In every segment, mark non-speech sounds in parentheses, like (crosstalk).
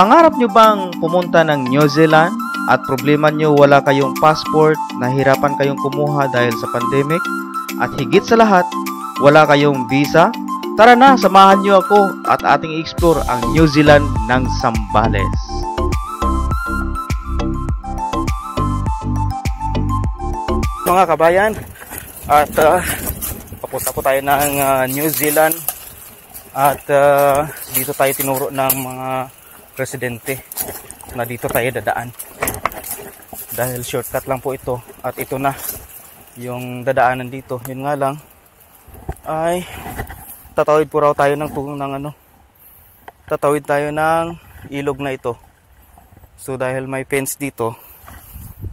Pangarap nyo bang pumunta ng New Zealand at problema nyo wala kayong passport, nahirapan kayong kumuha dahil sa pandemic, at higit sa lahat, wala kayong visa? Tara na, samahan nyo ako at ating explore ang New Zealand ng Zambales. Mga kabayan, at uh, papunta tayo ng uh, New Zealand at uh, dito tayo tinuro ng mga presidente na dito tayo dadaan. Dahil shortcut lang po ito at ito na yung dadaanan dito. Yun nga lang ay tatawid po raw tayo ng, ng ano tatawid tayo ng ilog na ito. So dahil may fence dito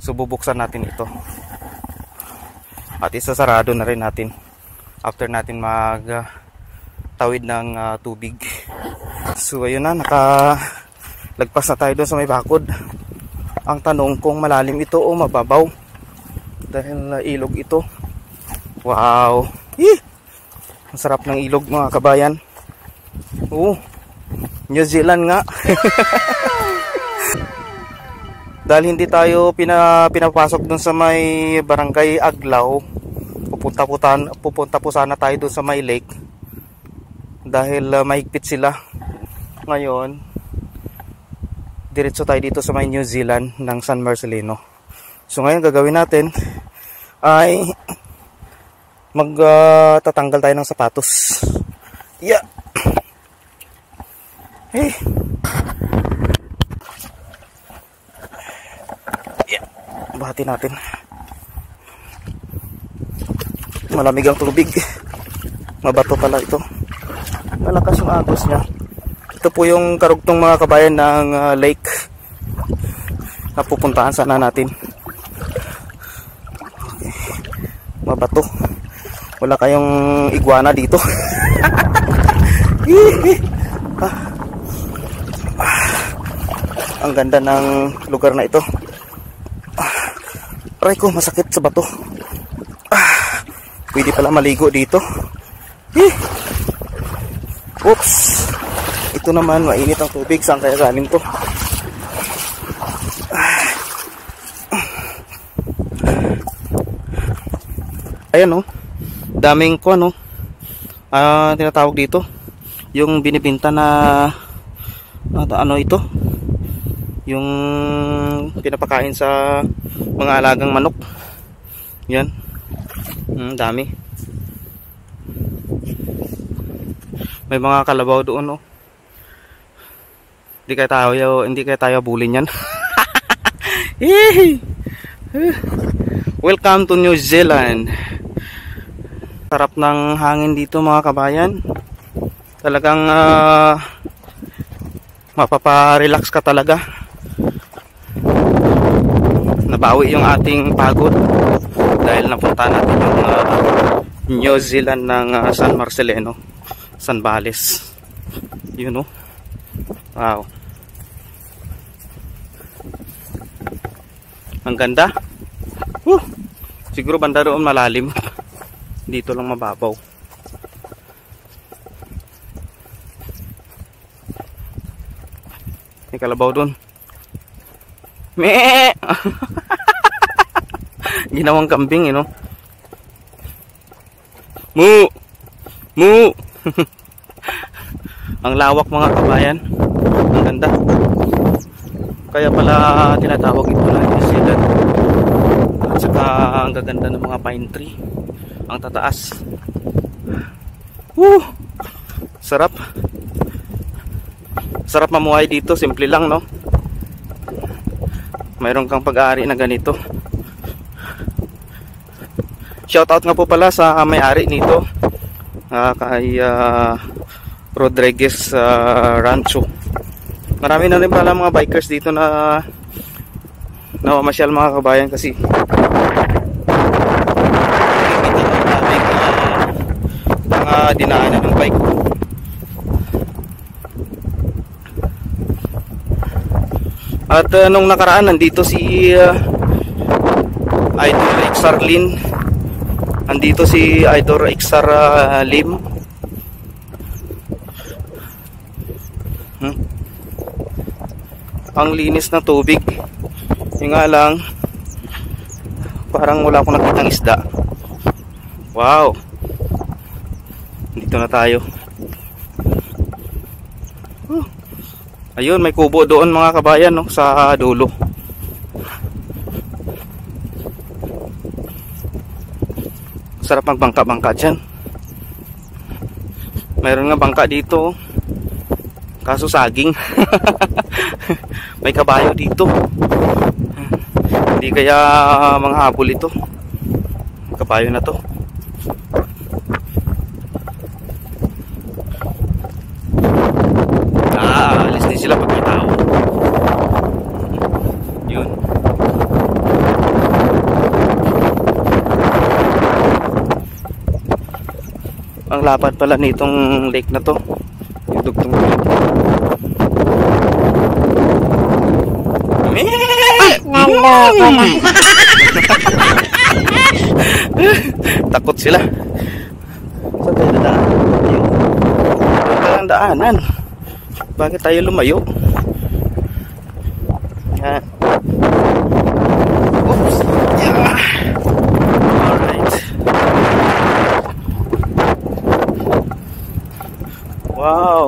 so bubuksan natin ito. At isasarado na rin natin after natin mag uh, tawid ng uh, tubig. So ayun na naka lagpas na tayo doon sa may bakod. Ang tanong kung malalim ito o mababaw. Dahil uh, ilog ito. Wow. Hih! ang sarap ng ilog mga kabayan. Oh New Zealand nga. (laughs) Dahil hindi tayo pina, pinapasok dun sa may barangay Aglaw. Pupunta po, tan, pupunta po sana tayo dun sa may lake. Dahil uh, mahigpit sila. Ngayon diretso tayo dito sa may New Zealand ng San Marcelino. So ngayon gagawin natin ay magtatanggal uh, tayo ng sapatos. Yeah. Hey. Bahati natin. Malamig ang tubig. Mabato pala ito. Malakas yung agos niya ito po yung karugtong mga kabayan ng uh, lake na pupuntahan sana natin. Mabato wala kayong iguana dito. (laughs) Ah. ang ganda ng lugar na ito. Aray ko, masakit sa bato. Ah, pwede pala maligo dito. Oops. Ito naman, mainit ang tubig. Saan kaya galing to? Ayan oh. Daming ko ano. Ah, tinatawag dito. Yung binibinta na ano ito? Yung pinapakain sa mga alagang manok yan hmm, dami may mga kalabaw doon oh hindi kaya tayo hindi kaya tayo bulin yan. (laughs) Welcome to New Zealand. Sarap ng hangin dito mga kabayan. Talagang uh, mapapa-relax ka talaga. Nabawi yung ating pagod dahil napunta natin yung uh, New Zealand ng uh, San Marcelino San Bales. O oh. wow ang ganda uh, siguro banda doon malalim dito lang mababaw may kalabaw doon me (laughs) ginawang kambing, you know. Mu! Mu! (laughs) ang lawak mga kabayan. Ang ganda. Kaya pala tinatawag ito na New Zealand. At saka ang gaganda ng mga pine tree. Ang tataas. Woo! Sarap. Sarap mamuhay dito. Simple lang, no? Mayroon kang pag-aari na ganito. Shoutout nga po pala sa may-ari nito. Uh, kay uh, Rodriguez uh, Rancho. Marami na rin pala mga bikers dito na nawamasyal mga kabayan kasi mga dinaanan ng bike. At uh, nung nakaraan nandito si uh, Idol Exarlin Andito si Idol Ixar uh, Lim. Ang linis ng tubig. Yung nga lang parang wala akong nakitang isda. Wow! Dito na tayo. Huh. ayun may kubo doon mga kabayan no, sa dulo. Sarap magbangka-bangka dyan. Mayroon nga bangka dito kaso saging. (laughs) May kabayo dito. Hindi kaya mga habol ito. Kabayo na to. Ah alis din sila pag tao yun. Ang lapad pala nitong lake na to yung dugtong lake Naloko na. takot sila. Saan tayo dadaan? Ayun ang daanan bakit tayo lumayo yan oops yeah. alright wow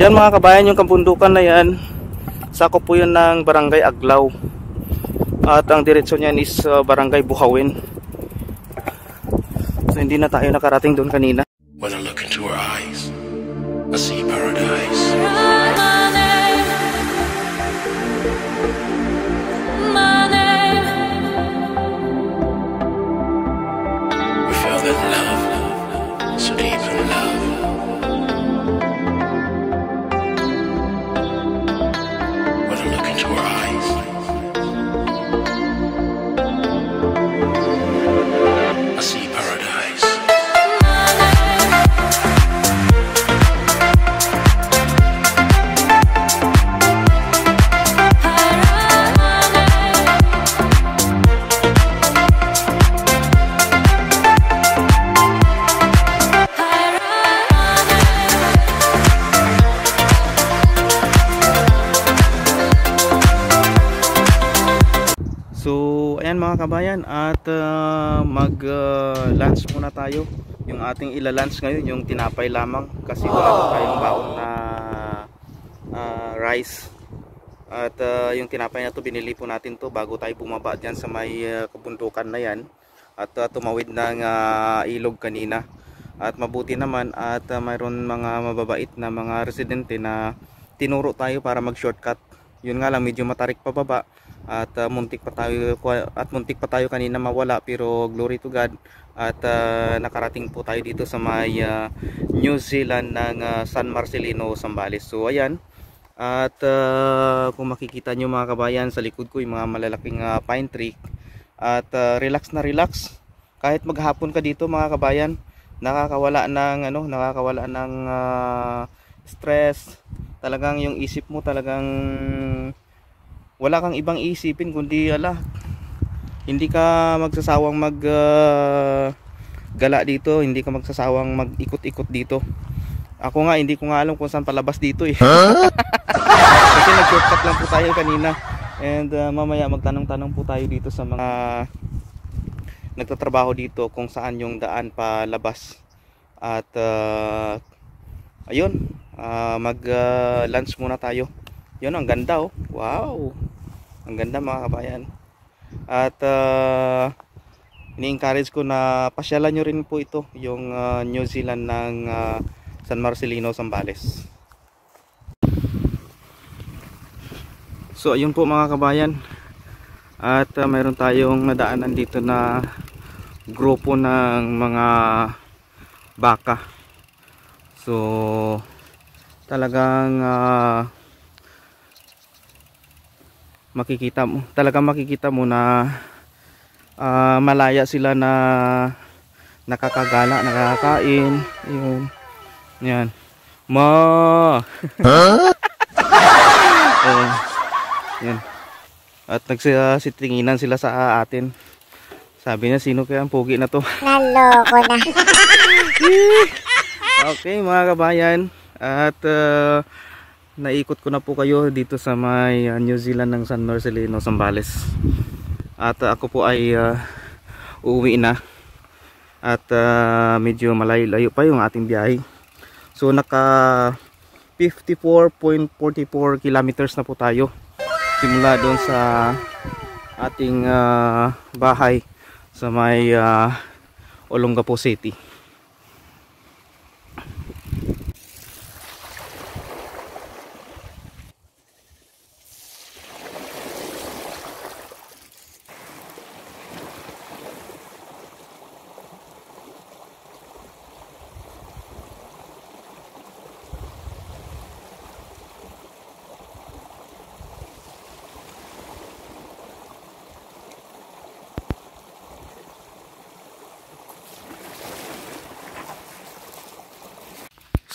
yan mga kabayan yung kabundukan na yan. Sakop po yun ng barangay Aglaw. At ang diretsyon niyan is uh, barangay Buhawin. So hindi na tayo nakarating doon kanina. When I look into her eyes, I see paradise. Ayan mga kabayan at uh, mag uh, lunch muna tayo. Yung ating ila-lunch ngayon, yung tinapay lamang kasi wala pa tayong baon na uh, rice. At uh, yung tinapay na to binili po natin to bago tayo bumaba diyan sa may uh, kabundukan na yan at uh, tumawid ng uh, ilog kanina. At mabuti naman at uh, mayroon mga mababait na mga residente na tinuro tayo para mag-shortcut. Yun nga lang medyo matarik pa baba at uh, muntik pa tayo at muntik pa tayo kanina mawala pero glory to God at uh, nakarating po tayo dito sa may uh, New Zealand ng uh, San Marcelino, Zambales. So ayan. At uh, kung makikita nyo mga kabayan sa likod ko yung mga malalaking uh, pine tree at uh, relax na relax. Kahit maghapon ka dito mga kabayan, nakakawala ng ano, nakakawala ng uh, stress. Talagang yung isip mo talagang wala kang ibang isipin kundi ala hindi ka magsasawang mag uh, gala dito hindi ka magsasawang mag-ikot-ikot dito. Ako nga hindi ko nga alam kung saan palabas dito eh. (laughs) Kasi nag-shortcut lang po tayo kanina. And uh, mamaya magtanong-tanong po tayo dito sa mga nagtatrabaho dito kung saan yung daan palabas. At uh, ayun uh, mag uh, lunch muna tayo yun ang ganda oh. Wow. Ang ganda mga kabayan. At uh, ini-encourage ko na pasyalan nyo rin po ito yung uh, New Zealand ng uh, San Marcelino, Zambales. So ayun po mga kabayan. At uh, mayroon tayong nadaanan dito na grupo ng mga baka. So talagang uh, makikita mo talagang makikita mo na uh, malaya sila na nakakagala nakakain yun yan. Ma! (laughs) Oh, yan. At nagsisitinginan sila sa atin. Sabi niya sino kaya ang pogi na to? (laughs) Naloko na. (laughs) okay mga kabayan. At uh, naikot ko na po kayo dito sa may uh, New Zealand ng San Marcelino, Zambales. At uh, ako po ay uh, uuwi na. At uh, medyo malayo-layo pa yung ating biyahe. So naka 54.44 kilometers na po tayo. Simula doon sa ating uh, bahay sa may uh, Olongapo City.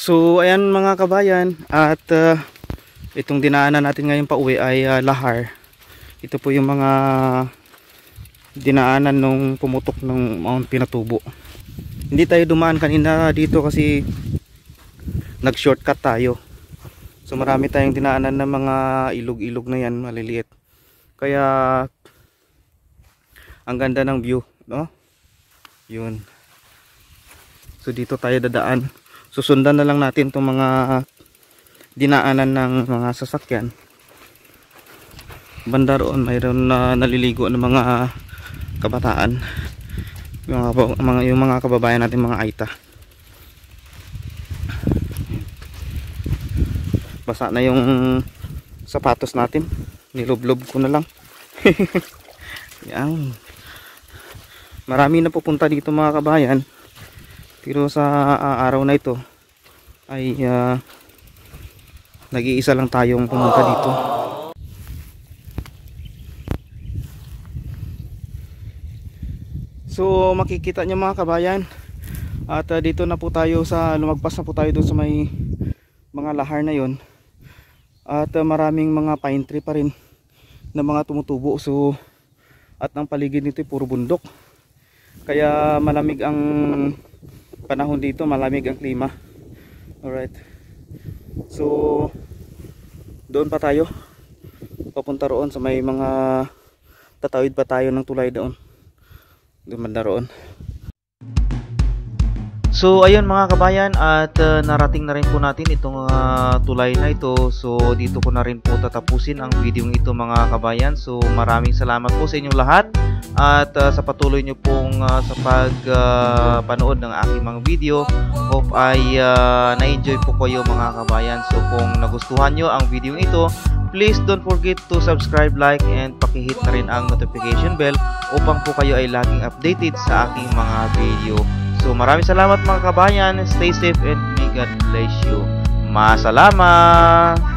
So ayan mga kabayan at uh, itong dinaanan natin ngayon pa uwi ay uh, lahar. Ito po yung mga dinaanan nung pumutok ng Mount Pinatubo. Hindi tayo dumaan kanina dito kasi nag shortcut tayo. So marami tayong dinaanan ng mga ilog-ilog na yan maliliit. Kaya ang ganda ng view, no? Yun. So dito tayo dadaan susundan na lang natin itong mga dinaanan ng mga sasakyan. Banda roon mayroon na naliligo ng mga kabataan. Yung mga, yung mga kababayan natin mga aita. Basa na yung sapatos natin. Nilublob ko na lang. (laughs) Yan. Marami na pupunta dito mga kabayan pero sa uh, araw na ito ay uh, nag-iisa lang tayong pumunta dito. So makikita niyo mga kabayan at uh, dito na po tayo sa lumagpas na po tayo doon sa may mga lahar na yon at uh, maraming mga pine tree pa rin na mga tumutubo. So at ang paligid nito ay puro bundok. Kaya malamig ang panahon dito malamig ang klima. Alright. So doon pa tayo. Papunta roon sa may mga tatawid pa tayo ng tulay doon. Banda roon. So ayun mga kabayan at uh, narating na rin po natin itong uh, tulay na ito. So dito ko na rin po tatapusin ang video ito mga kabayan. So maraming salamat po sa inyong lahat at uh, sa patuloy nyo pong uh, sa pagpanood uh, ng aking mga video. Hope ay uh, na-enjoy po kayo mga kabayan. So kung nagustuhan nyo ang video ito, please don't forget to subscribe, like, and pakihit na rin ang notification bell upang po kayo ay laging updated sa aking mga video. So maraming salamat mga kabayan. Stay safe and may God bless you. Masalamat!